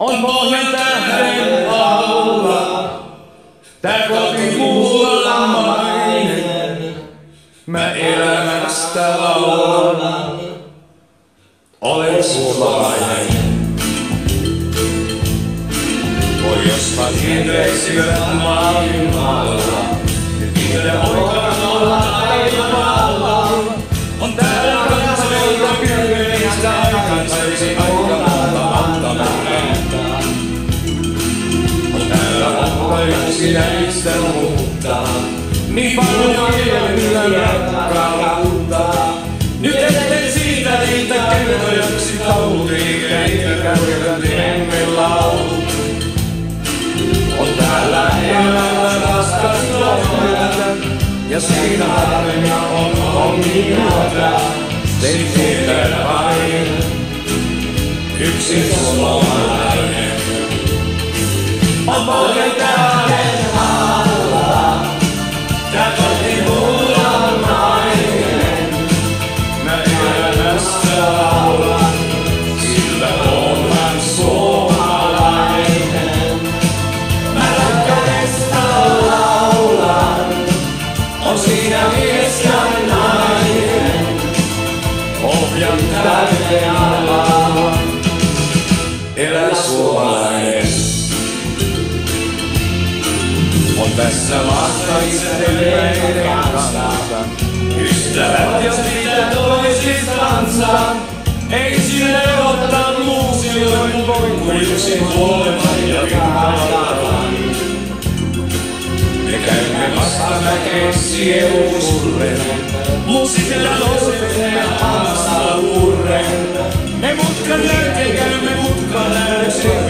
on pohjan tähden alla. Tää koti kultamainen, mä elämästä laulan. Olen suomalainen. Pohjoismat hiireisivät maailmalla, niiden oikean olla yksinäistä muuttaa, niin paljon kielillä rakkautta. Nyt ette siitä niitä kertojaksi taulutiin, eikä käydä emme laulu. On täällä elämä raskas työtä, ja siinä harvemmin on onniota. Sen tietää vain yksi suomalainen. On pohjan tässä maassa itselleen kanssa, ystävät jos pitää toisistansa. Ei sinne ottaa muusioon voi kuin yksin kuoleman ja vimmaltavan. Me käymme vastamäkeen sielun surren, muusitella nousemme aasta urren. Me mutkan näyte käymme mutkan näyksemme,